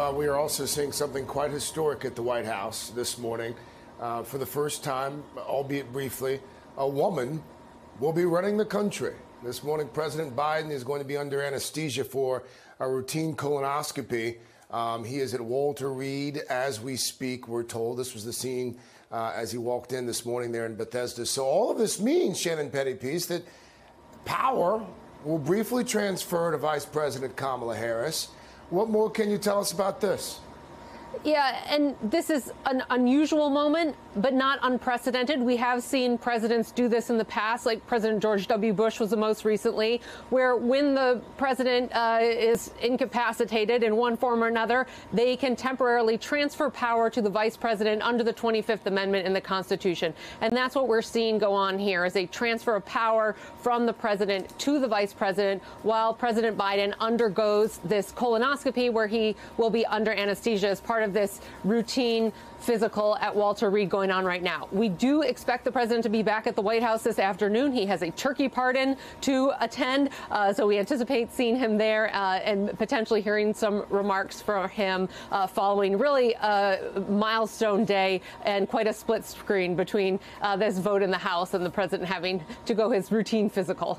uh, we are also seeing something quite historic at the White House this morning. Uh, for the first time, albeit briefly, a woman will be running the country. This morning, President Biden is going to be under anesthesia for a routine colonoscopy. Um, he is at Walter Reed as we speak, we're told. This was the scene uh, as he walked in this morning there in Bethesda. So, all of this means, Shannon Pettypiece, that power will briefly transfer to Vice President Kamala Harris. What more can you tell us about this? Yeah, and this is an unusual moment, but not unprecedented. We have seen presidents do this in the past, like President George W. Bush was the most recently, where when the president uh, is incapacitated in one form or another, they can temporarily transfer power to the vice president under the 25th Amendment in the Constitution. And that's what we're seeing go on here is a transfer of power from the president to the vice president while President Biden undergoes this colonoscopy where he will be under anesthesia as part of of this routine physical at Walter Reed going on right now. We do expect the president to be back at the White House this afternoon. He has a turkey pardon to attend, uh, so we anticipate seeing him there uh, and potentially hearing some remarks from him uh, following really a milestone day and quite a split screen between uh, this vote in the House and the president having to go his routine physical.